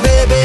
baby.